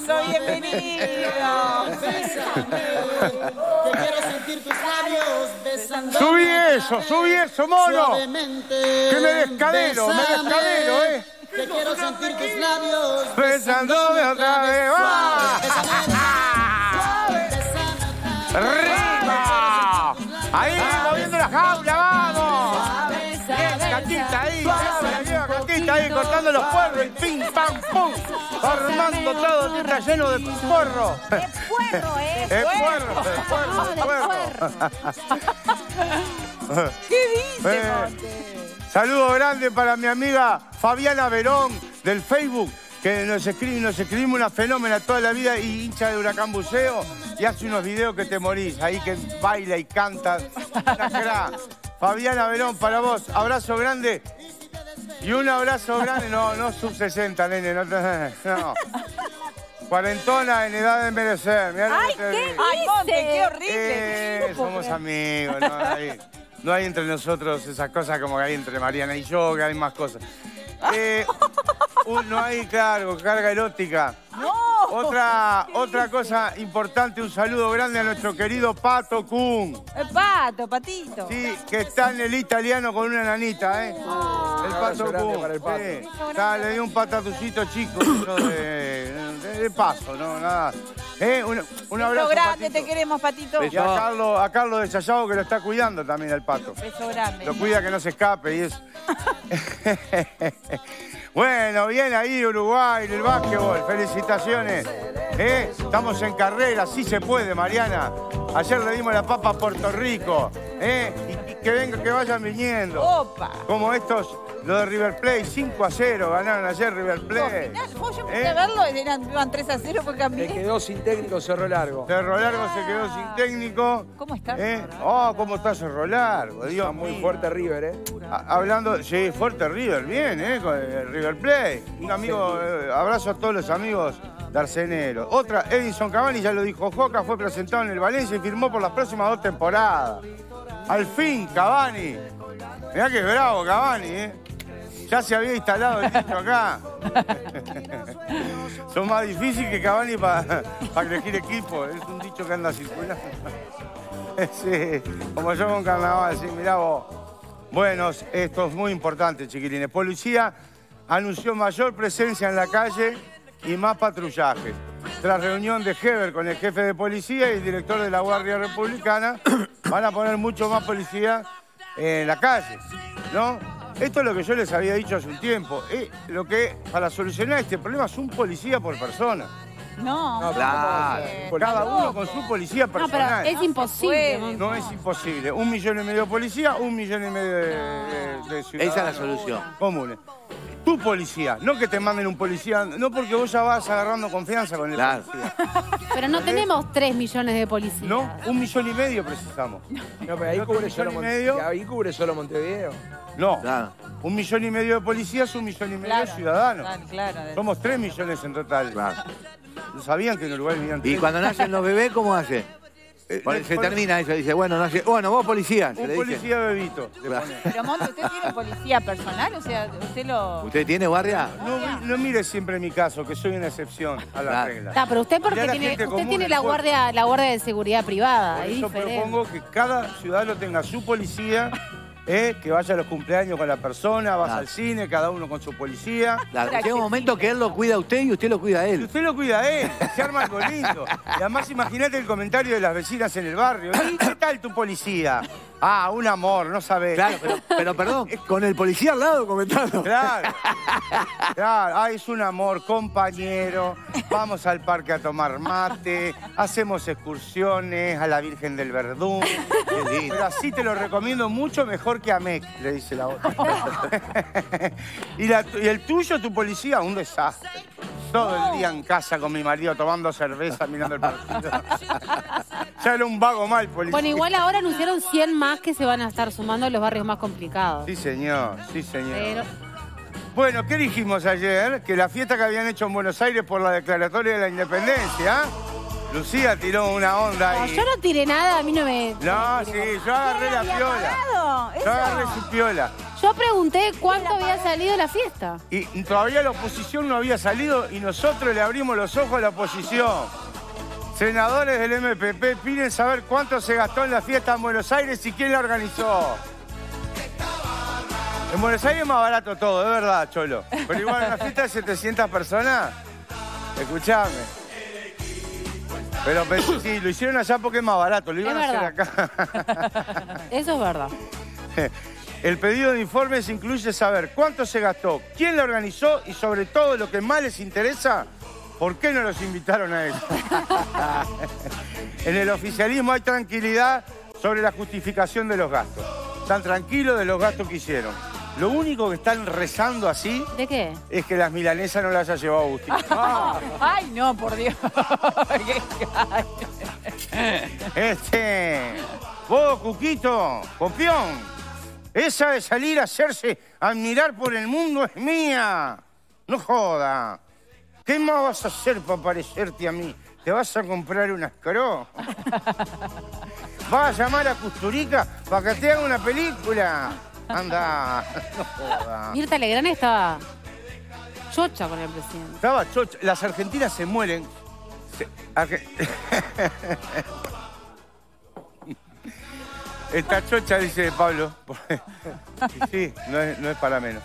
Mondo, bienvenido. Que quiero sentir tus labios besando. Subí eso, subí eso, mono. Que me descadero, me Bésame. descadero, eh. Que quiero sentir tus labios Besándome otra vez. ¡Va! Cortando los puerros y pim, pam, pum. Armando todo, está lleno de puerro. Es puerro, ¿eh? Es puerro, es puerro, puerro. ¿Qué dice, Eh? Saludo grande para mi amiga Fabiana Verón del Facebook, que nos escribe, nos escribimos una fenómena toda la vida y hincha de Huracán Buceo y hace unos videos que te morís, ahí que baila y canta. Fabiana Verón, para vos, abrazo grande y un abrazo grande, no, no sub 60, nene, no, te- no. Cuarentona en edad de merecer. mirá Ay, ¿qué digo. Ay, Monte, qué dice? horrible. Eh, somos amigos, no hay, no hay entre nosotros esas cosas como que hay entre Mariana y yo, que hay más cosas. Eh, un- no hay, claro, carga erótica. Otra, otra cosa importante, un saludo grande a nuestro querido Pato Kun. Eh, Pato, patito. Sí, que está en el italiano con una nanita, ¿eh? el Grande para el sí. Está, le dio un patatucito chico eso de, de- de paso, ¿no? Nada. ¿Eh? Un, un abrazo, Beso grande, Patito. te queremos, patito. Y a Carlos, a Carlos de Sayago que lo está cuidando también el pato. Beso grande. Lo cuida que no se escape y es. bueno, bien ahí Uruguay el básquetbol. Felicitaciones. ¿Eh? Estamos en carrera, sí se puede, Mariana. Ayer le dimos la papa a Puerto Rico. ¿eh? Y, y que venga, que vayan viniendo. Opa. Como estos, los de River Plate, 5 a 0 ganaron ayer River Plate. final, vos yo ¿Eh? a verlo, eran, iban 3 a 0, fue Se cambié. quedó sin técnico Cerro Largo. Cerro Largo se quedó sin técnico. ¿Cómo está? ¿Eh? Oh, ¿cómo está Cerro Largo? Dios Está muy mío. fuerte River, ¿eh? Hablando, sí, fuerte River, bien, ¿eh? Con el River Play. Un amigo, eh, abrazo a todos los amigos de Arsenero. Otra, Edison Cavani, ya lo dijo Joca, fue presentado en el Valencia y firmó por las próximas dos temporadas. Al fin, Cavani. Mirá que bravo, Cavani, ¿eh? Ya se había instalado el dicho acá. Son más difíciles que Cavani para elegir equipo. Es un dicho que anda circulando. Sí, como yo con carnaval, sí, mirá vos. Bueno, esto es muy importante, chiquilines. Policía anunció mayor presencia en la calle y más patrullajes. Tras reunión de Heber con el jefe de policía y el director de la Guardia Republicana, van a poner mucho más policía en la calle, ¿no? Esto es lo que yo les había dicho hace un tiempo. Eh, lo que para solucionar este problema es un policía por persona. No. No, Claro. Cada uno con su policía No, pero personal. es imposible. No es imposible. Un millón y medio de policía, un millón y medio de, de- de ciudadanos. Esa es la solución. Comunes. Tu policía, no que te manden un policía, no porque vos ya vas agarrando confianza con el Claro. policía. Pero no tenemos 3 millones de policías. No, un millón y medio precisamos. No, pero ahí Otro cubre, solo y Mon- medio. ahí cubre solo Montevideo. No, Claro. un millón y medio de policías, un millón y medio de ciudadanos. Claro, claro. Somos tres millones en total. Claro. ¿No sabían que en Uruguay vivían Y tres? cuando nacen los bebés, ¿cómo hace? Eh, se termina eso, dice, bueno, nace, bueno, vos policía, se Un le dice. policía bebito. le Claro. pone. Pero Monte, ¿usted tiene policía personal? O sea, ¿usted lo...? ¿Usted tiene guardia? No, no mire siempre mi caso, que soy una excepción a la Claro. regla. Está, pero usted porque la tiene, gente usted común tiene del la pueblo. guardia, la guardia de seguridad privada. Por es eso diferente. propongo que cada ciudadano tenga su policía, eh, que vaya a los cumpleaños con la persona, vas Claro. al cine, cada uno con su policía. Claro, llega un momento que él lo cuida a usted y usted lo cuida a Y él. usted lo cuida a él, se arma algo lindo. Y además imagínate el comentario de las vecinas en el barrio. ¿Y qué tal tu policía? Ah, un amor, no sabés. Claro, pero, pero perdón, con el policía al lado comentando. Claro. Claro. Ah, es un amor, compañero. Vamos al parque a tomar mate, hacemos excursiones a la Virgen del Verdún. Pero así te lo recomiendo mucho mejor que a Mec, le dice la otra. y, la- y el tuyo, tu policía, un desastre. Todo el día en casa con mi marido tomando cerveza, mirando el partido. ya era un vago mal, policía. Bueno, igual ahora anunciaron 100 más que se van a estar sumando a los barrios más complicados. Sí, señor, sí, señor. Pero, Bueno, ¿qué dijimos ayer? Que la fiesta que habían hecho en Buenos Aires por la declaratoria de la independencia, Lucía tiró una onda no, ahí. yo no tiré nada, a mí no me... No, sí, yo agarré la piola. Yo agarré su piola. Yo pregunté cuánto había salido la fiesta. Y todavía la oposición no había salido y nosotros le abrimos los ojos a la oposición. Senadores del MPP piden saber cuánto se gastó en la fiesta en Buenos Aires y quién la organizó. En Buenos Aires es más barato todo, es verdad, Cholo. Pero igual una fiesta de 700 personas, escuchame. Pero pe- sí, lo hicieron allá porque es más barato, lo iban a hacer acá. Eso es verdad. El pedido de informes incluye saber cuánto se gastó, quién lo organizó y sobre todo lo que más les interesa, por qué no los invitaron a eso. en el oficialismo hay tranquilidad sobre la justificación de los gastos. Están tranquilos de los gastos que hicieron. Lo único que están rezando así ¿De qué? es que las milanesas no las haya llevado Agustín. Ay, no, por Dios. Este, vos, Cuquito, copión, esa de salir a hacerse admirar por el mundo es mía. No joda. ¿Qué más vas a hacer para parecerte a mí? ¿Te vas a comprar unas cro? ¿Vas a llamar a Custurica para que te haga una película? Anda, no joda. Mirta Legrand estaba chocha con el presidente. Estaba chocha. Las argentinas se mueren. Se- Está chocha, dice Pablo. Sí, no es, no es para menos.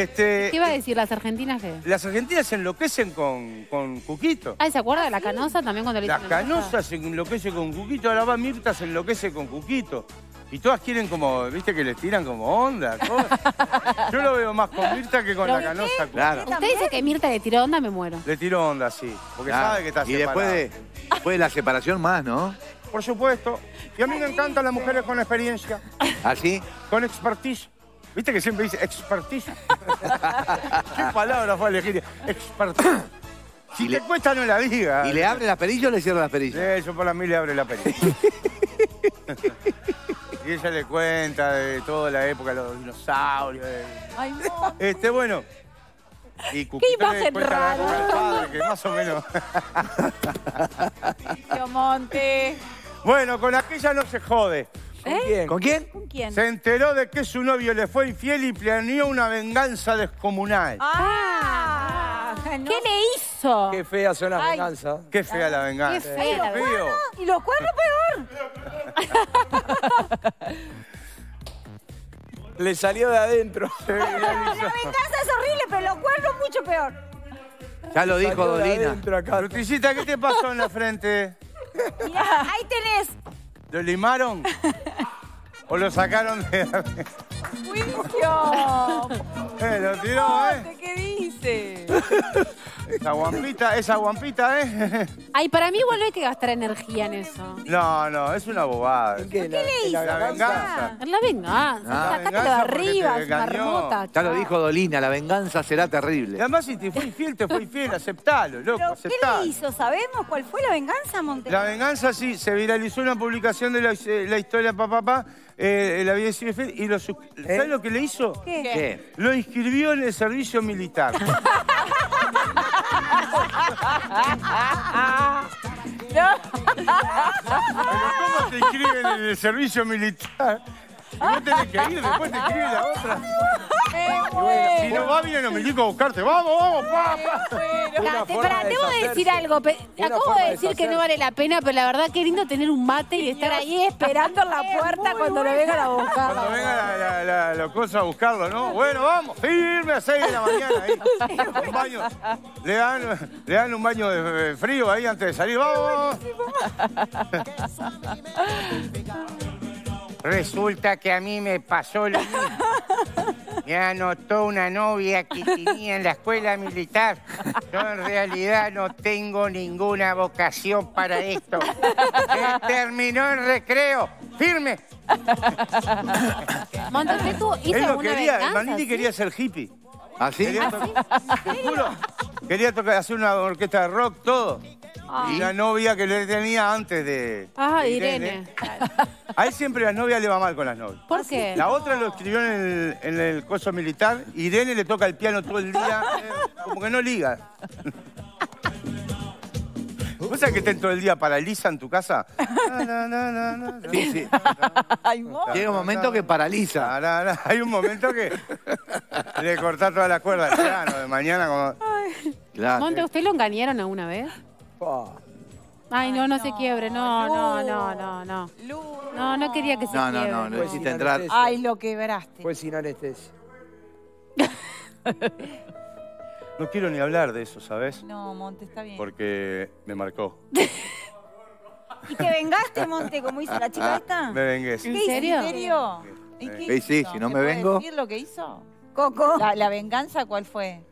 Este, ¿Qué iba a decir las argentinas qué? Las argentinas se enloquecen con, con Cuquito. Ay, ¿se acuerda de la canosa también cuando le La canosa se enloquece con Cuquito, ahora va Mirta se enloquece con Cuquito. Y todas quieren como, viste que les tiran como onda. Yo lo veo más con Mirta que con la canosa. Claro. Usted dice que Mirta le tiró onda, me muero. Le tiró onda, sí. Porque Claro. sabe que está Y después de, después de la separación más, ¿no? Por supuesto. Y a mí me encantan las mujeres con experiencia, ¿Así? con expertise. ¿Viste que siempre dice expertise? ¿Qué palabra fue a elegir? Expertise. Si te le- cuesta, no la digas. ¿Y le abre la perilla o le cierra la perilla? Sí, yo por la mí le abre la perilla. y ella le cuenta de toda la época de los dinosaurios. de- Ay, no. Este, bueno. Y Cuquito le imagen la rara. padre, que más o menos. Tío Monte. bueno, con aquella no se jode. ¿Con quién? ¿Con quién? ¿Con quién? Se enteró de que su novio le fue infiel y planeó una venganza descomunal. Ah, no. ¿Qué le hizo? Qué feas son las Ay. venganzas. Qué fea la venganza. Qué fea la feo. Y los cuernos peor. Le salió de adentro. Viralizó. venganza es horrible, pero los cuernos mucho peor. Ya lo dijo Dolina. ¿qué te pasó en la frente? Mirá, ahí tenés. ¿Lo limaron? ¿O lo sacaron de.? Juicio. Eh, lo tiró, ¿eh? ¿Qué dice? Esa guampita, esa guampita, ¿eh? Ay, para mí igual no hay que gastar energía en eso. No, no, es una bobada. ¿En qué? ¿La, le en la La venganza? Es la venganza. Ah. Venganza porque arriba, es marmota. Ya lo dijo Dolina, la venganza será Y terrible. además, si te fue infiel, te fue infiel, aceptalo, loco, ¿Pero qué aceptalo. le hizo? ¿Sabemos cuál fue la venganza, Monte? La venganza, sí, se viralizó una publicación de la, eh, la historia papá, papá, eh, la vida de Fed, y lo, sus- ¿sabes lo que le hizo? ¿Qué? ¿Qué? Lo inscribió en el servicio militar. Pero ¿cómo te inscriben en el servicio militar? Vos tenés que ir, después te inscribe la otra. Si no va, vienen los milicos a buscarte. ¡Vamos, vamos, pa, pa! Pará, de debo de decir algo. pe- Acabo de de decir que no vale la pena, pero la verdad que lindo tener un mate y estar ahí esperando en la puerta cuando lo vengan a buscar. Cuando venga la, la, la- la cosa a buscarlo, ¿no? Bueno, vamos, firme a 6 de la mañana ahí. Un baño. Le dan, le dan un baño de, de frío ahí antes de salir. Vamos, vamos. Resulta que a mí me pasó lo mismo. Me anotó una novia que tenía en la escuela militar. Yo en realidad no tengo ninguna vocación para esto. Se terminó el recreo. ¡Firme! Monte, ¿usted tuvo- hizo Él lo alguna quería, venganza? Manini sí? quería ser hippie. ¿Así? Quería, to- te juro, quería tocar, hacer una orquesta de rock, todo. Y la novia que le tenía antes de. Ah, de Irene. A él siempre las novias le va mal con las novias. ¿Por qué? La otra lo escribió en el, en el coso militar. Irene le toca el piano todo el día. eh, como que no liga. ¿Vos sabés que estén todo el día paraliza en tu casa? Na, na, na, na, na. Sí, sí. Ay, vos. Llega un momento que paraliza. Na, na, na. Hay un momento que le cortás toda la cuerda al piano de mañana como... Claro. Monte, ¿usted lo engañaron alguna vez? Pa. Ay, no, no se quiebre. No, no, no, no, no. Lu. No, no quería que se No, no, quiebre. no, no hiciste sin entrar. anestesia. Ay, lo quebraste. Fue sin anestesia. No quiero ni hablar de eso, ¿sabes? No, Monte, está bien. Porque me marcó. ¿Y te vengaste, Monte, como hizo la chica esta? Me vengué. sí. ¿En ¿En serio? serio? ¿Y qué Sí, sí, hizo? si no ¿Se me puede vengo- decir lo que hizo? Coco. ¿La, la venganza cuál fue?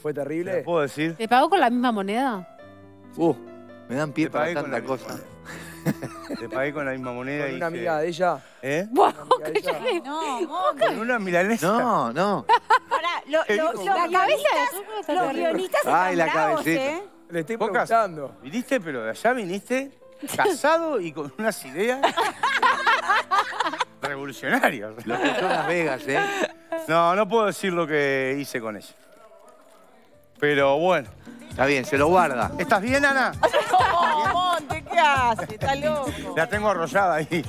¿Fue ¿Te terrible? lo puedo decir? ¿Te pagó con la misma moneda? Uh, me dan pie Te para tanta cosa. misma- Te pagué con la misma moneda Con y una dije, amiga de ella. ¿Eh? Vos, Una amiga de ella. No. Con una milanesa. No, no. Pará, lo- ¿Qué lo- los La cabeza guionistas, de- los guionistas Ay, la bravos, cabecita. ¿eh? Le estoy Pocas. preguntando. Viniste, pero de allá viniste casado y con unas ideas revolucionarias. Lo escuchó en Las Vegas, ¿eh? No, no puedo decir lo que hice con ella. Pero bueno. Está bien, se lo guarda. ¿Estás bien, Ana? No, Monte, ¿qué hace? Está loco. La tengo arrollada ahí.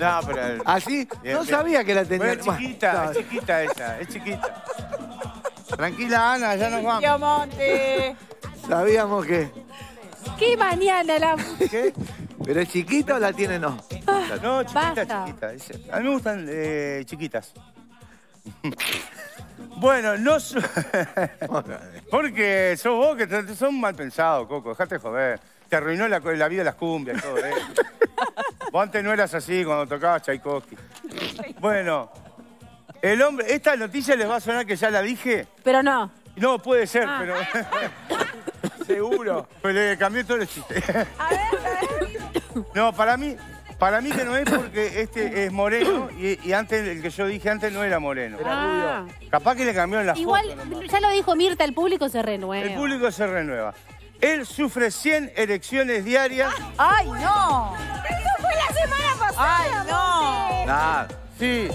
No, pero... ¿Así? Bien, no bien. sabía que la tenía. Bueno, es chiquita, es chiquita ella, es chiquita. Tranquila, Ana, ya nos vamos. Tío Monte. Sabíamos que. ¿Qué mañana la... ¿Qué? ¿Pero es chiquita o la tiene no? No, chiquita, Basta. chiquita. A mí me gustan eh, chiquitas. Bueno, no... Porque sos vos que sos un mal pensado, Coco. Dejate de joder. Te arruinó la, la vida de las cumbias y todo eso. Vos antes no eras así cuando tocabas Tchaikovsky. Bueno, el hombre... Esta noticia les va a sonar que ya la dije. Pero no. No, puede ser, Ah. pero... Seguro. Pero le cambié todo el chiste. No, para mí, para mí que no es porque este es moreno y, y antes el que yo dije antes no era moreno. Ah. Capaz que le cambiaron la Igual, foto nomás. ya lo dijo Mirta, el público se renueva. El público se renueva. Él sufre 100 erecciones diarias. Ay, no. Eso fue la semana pasada. Ay, no. Nada. Sí.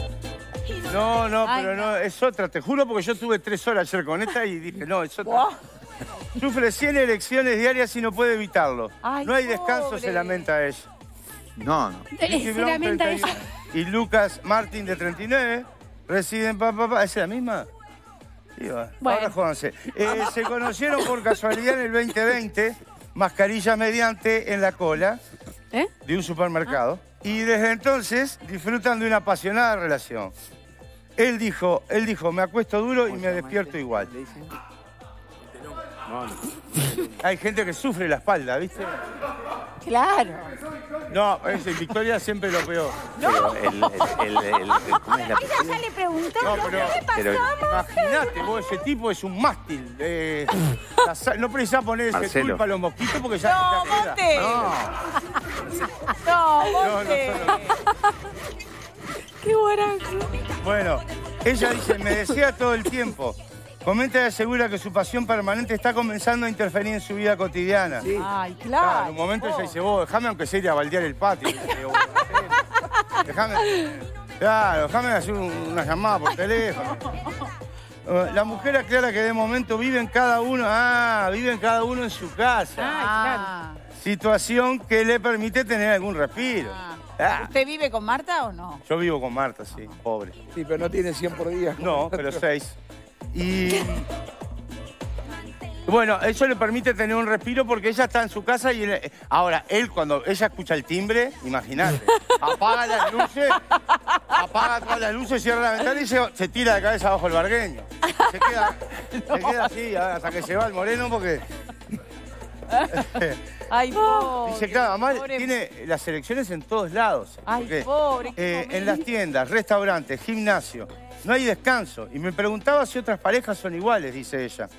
No, no, Ay, pero no. no. es otra. Te juro porque yo tuve tres horas ayer con esta y dije, no, es otra. Wow. Sufre 100 erecciones diarias y no puede evitarlo. Ay, no hay descanso, pobre. se lamenta ella. No, no. Vicky se Brown, lamenta 31, ella. Y Lucas Martín, de 39, residen pa, pa, pa. ¿Es la misma? Sí, va. Bueno. Ahora jódanse. Eh, se conocieron por casualidad en el 2020, mascarillas mediante en la cola ¿Eh? de un supermercado. Y desde entonces disfrutan de una apasionada relación. Él dijo, él dijo, me acuesto duro y me despierto igual. Hay gente que sufre la espalda, ¿viste? Claro. No, es, Victoria siempre lo peor. Pero el, el, el, el- ¿cómo es la Ella ya le preguntó No, pero- que pasó. pero- Imagínate, vos, ese tipo es un mástil. eh, la no precisás poner ese Marcelo. culpa a los mosquitos porque ya No. Monte. No, No, no, Monte. Qué buena. Bueno, ella dice, me desea todo el tiempo. Comenta y asegura que su pasión permanente está comenzando a interferir en su vida cotidiana. Sí. Ay, Claro, claro. en un momento ella dice, vos, déjame aunque sea ir a baldear el patio. Déjame, claro, déjame hacer un- una llamada por teléfono. La mujer aclara que de momento viven cada uno, ah, viven cada uno en su casa. Ah. Situación que le permite tener algún respiro. Ah. Ah, ¿Usted vive con Marta o no? Yo vivo con Marta, sí, pobre. Sí, pero no tiene 100 por día. No, pero seis. Y bueno, eso le permite tener un respiro porque ella está en su casa y él- ahora él cuando ella escucha el timbre, imagínate, apaga las luces, apaga todas las luces, cierra la ventana y se, se tira de cabeza abajo el bargueño. Se queda, se queda así hasta que se va el moreno porque Ay, pobre. dice, claro, pobre- tiene las elecciones en todos lados. Ay, porque, pobre. eh, en las tiendas, restaurantes, gimnasio. No hay descanso. Y me preguntaba si otras parejas son iguales, dice ella.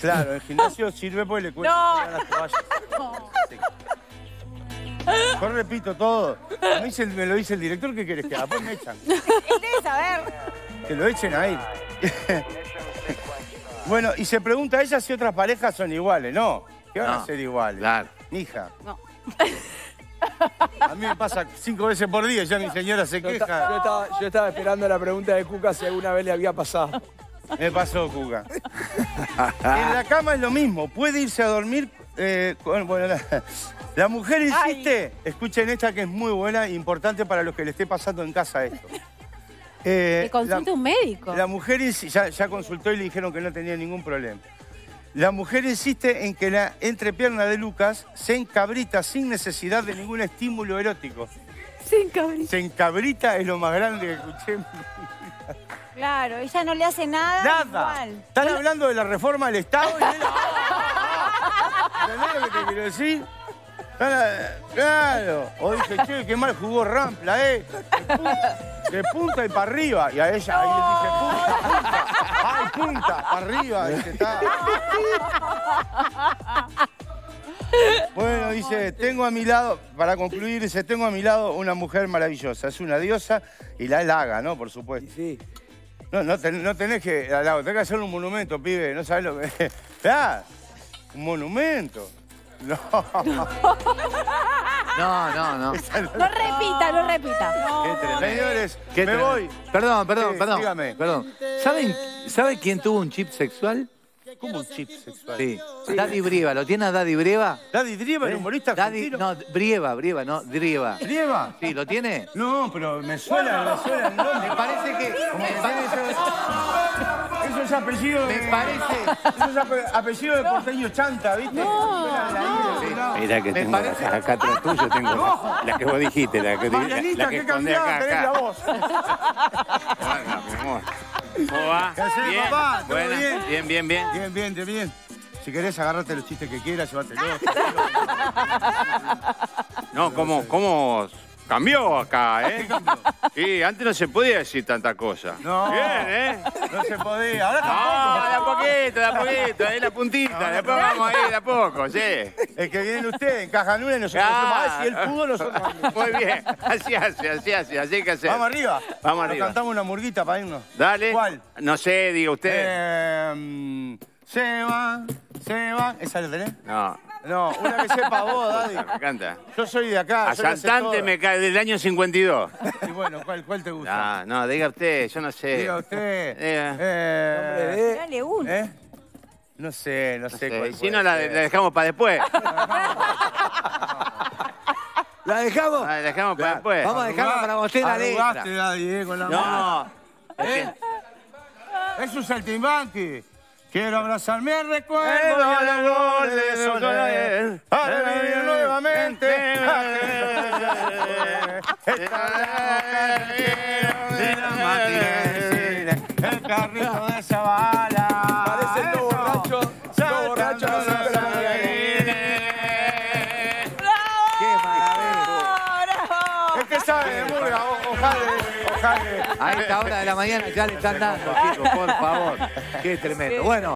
Claro, el gimnasio sirve porque le cuesta No. las toallas. Sí. Yo repito todo. Me, dice- me lo dice el director, ¿qué querés que haga? Pues me echan. Él debe saber. Que lo echen ahí. Bueno, y se pregunta a ella si otras parejas son iguales. No, que van a ser iguales. Claro. Mija. No. A mí me pasa cinco veces por día ya mi señora se Yo, esta- yo queja. estaba, yo estaba esperando la pregunta de Cuca si alguna vez le había pasado. Me pasó, Cuca. En la cama es lo mismo. Puede irse a dormir. eh, con- bueno, la, la mujer insiste. Escuchen esta que es muy buena e importante para los que le esté pasando en casa esto. Eh, Que consulte la- un médico. La mujer ya, ya consultó y le dijeron que no tenía ningún problema. La mujer insiste en que la entrepierna de Lucas se encabrita sin necesidad de ningún estímulo erótico. Sin cabrito. Se encabrita es lo más grande que escuché. Claro, ella no le hace nada. Nada. igual. Están hablando de la reforma del Estado y él- ¿Entendés lo que te quiero decir? Claro. O dice, che, qué mal jugó Rampla, ¿eh? De punta, y para arriba. Y a ella, ahí él dice, punta, punta. Ay, punta, para arriba. Dice, está. Bueno, dice, tengo a mi lado, para concluir, dice, tengo a mi lado una mujer maravillosa. Es una diosa y la halaga, ¿no? Por supuesto. Sí. No, no, ten- no tenés que, halago, tenés que hacer un monumento, pibe. No sabés lo que Ya, un monumento. No. No, no, no. No repita, no repita. Señores, me tremendo. voy. Perdón, perdón, Sí, perdón. dígame. Perdón. ¿Saben, ¿Sabe quién tuvo un chip sexual? ¿Cómo un chip sexual? Sí. Daddy Brieva. ¿Lo tiene a Daddy Brieva? Daddy Driva, el humorista Daddy, argentino. no, Brieva, Brieva, no, Drieva. ¿Drieva? Sí, ¿lo tiene? No, pero me suena, me suena. Me parece que. Me parece, Eso es apellido de... me parece. Eso es ape- apellido de porteño chanta, ¿viste? Suena de Mira que tengo parece- acá, acá atrás tuyo tengo la que vos dijiste, la que, Marianita, la que cambiada acá. tenés la acá. voz. Bueno, mi amor. ¿Cómo va? ¿Qué haces, bien, papá? ¿Todo Buena. bien? bien, bien, bien. Bien, bien, bien, bien. Si querés, agarrate los chistes que quieras, llévatelos. No, ¿cómo, cómo cambió acá, eh? Sí, antes no se podía decir tanta cosa. No. Bien, ¿eh? No se podía. Ahora No, tampoco. de a poquito, de a poquito, ahí la puntita, después vamos ahí de a poco, sí. Es que viene usted, encajan una y nosotros Ah. más. Si él pudo, nosotros también. Muy bien, así hace, así hace, así hay que hacer. Vamos arriba. Vamos Nos arriba. cantamos una murguita para irnos. Dale. ¿Cuál? No sé, diga usted. Eh, mm, se va, se va. ¿Esa la tenés? No, No, una que sepa vos, Daddy. me canta. Yo soy de acá. A yo la sé Santante toda. me cae del año 52. Y bueno, ¿cuál, cuál te gusta? No, no, diga usted, yo no sé. Diga usted. Diga. Eh, Dale uno. ¿eh? No sé, no sé cuál si no, la, la dejamos para después. ¿La dejamos? La dejamos para después. Vamos a dejarla para usted la Arrugaste, letra. Daddy, eh, con la. No, ¿Eh? Es un saltimbanqui. Quiero abrazarme al recuerdo Eh, y al amor de ayer. Para vivir nuevamente. El carrito de Zavala. Parece borracho. Borracho. Qué maravilla. Es que sabe de murga, o- ojalá, ojalá. A esta hora de la mañana ya le están dando, chicos, por favor. Qué tremendo. Bueno.